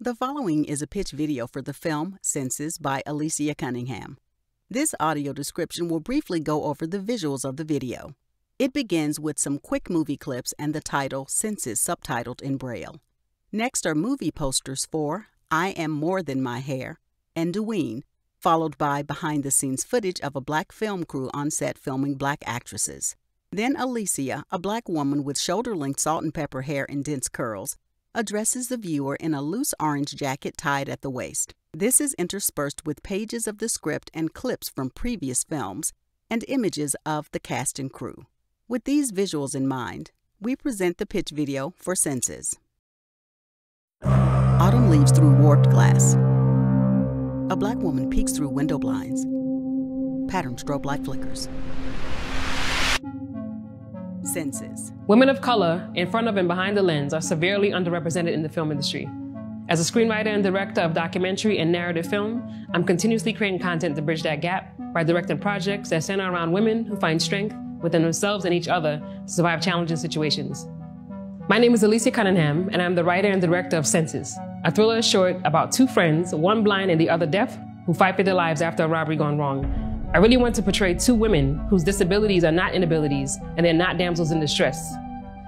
The following is a pitch video for the film Senses by Alyscia Cunningham. This audio description will briefly go over the visuals of the video. It begins with some quick movie clips and the title Senses subtitled in Braille. Next are movie posters for I Am More Than My Hair and Dwayne, followed by behind the scenes footage of a black film crew on set filming black actresses. Then Alyscia, a black woman with shoulder length salt and pepper hair and dense curls, addresses the viewer in a loose orange jacket tied at the waist. This is interspersed with pages of the script and clips from previous films and images of the cast and crew. With these visuals in mind, we present the pitch video for Senses. Autumn leaves through warped glass. A black woman peeks through window blinds. Pattern strobe light flickers. Senses. Women of color, in front of and behind the lens, are severely underrepresented in the film industry. As a screenwriter and director of documentary and narrative film, I'm continuously creating content to bridge that gap by directing projects that center around women who find strength within themselves and each other to survive challenging situations. My name is Alyscia Cunningham, and I'm the writer and director of Senses, a thriller short about two friends, one blind and the other deaf, who fight for their lives after a robbery gone wrong I really want to portray two women whose disabilities are not inabilities and they're not damsels in distress.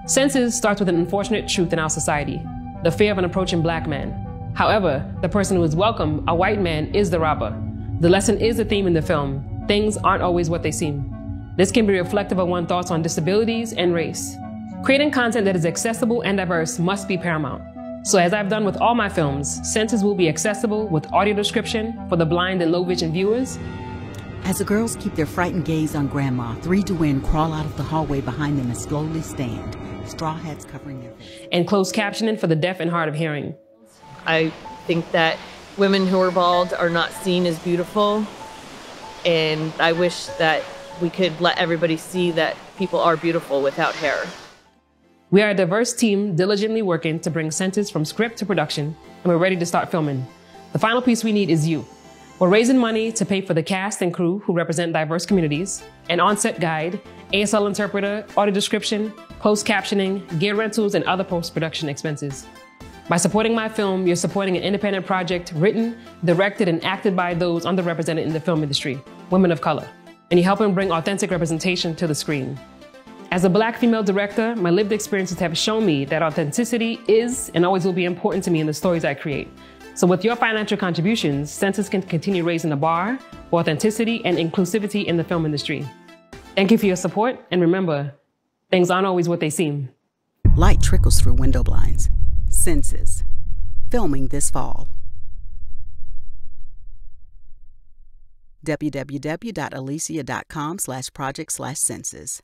Senses starts with an unfortunate truth in our society the fear of an approaching black man. However, the person who is welcome, a white man, is the robber. The lesson is the theme in the film things aren't always what they seem. This can be reflective of one's thoughts on disabilities and race. Creating content that is accessible and diverse must be paramount. So, as I've done with all my films, Senses will be accessible with audio description for the blind and low vision viewers as the girls keep their frightened gaze on Grandma, three Duane crawl out of the hallway behind them and slowly stand, straw hats covering their faces. And closed captioning for the deaf and hard of hearing. I think that women who are bald are not seen as beautiful, and I wish that we could let everybody see that people are beautiful without hair. We are a diverse team diligently working to bring Senses from script to production, and we're ready to start filming. The final piece we need is you. We're raising money to pay for the cast and crew who represent diverse communities, an on-set guide, ASL interpreter, audio description, post captioning, gear rentals, and other post-production expenses. By supporting my film, you're supporting an independent project written, directed, and acted by those underrepresented in the film industry, women of color, and you're helping bring authentic representation to the screen. As a black female director, my lived experiences have shown me that authenticity is and always will be important to me in the stories I create. So with your financial contributions, Senses can continue raising the bar for authenticity and inclusivity in the film industry. Thank you for your support, and remember, things aren't always what they seem. Light trickles through window blinds. Senses. Filming this fall. www.alyscia.com slash project slash senses.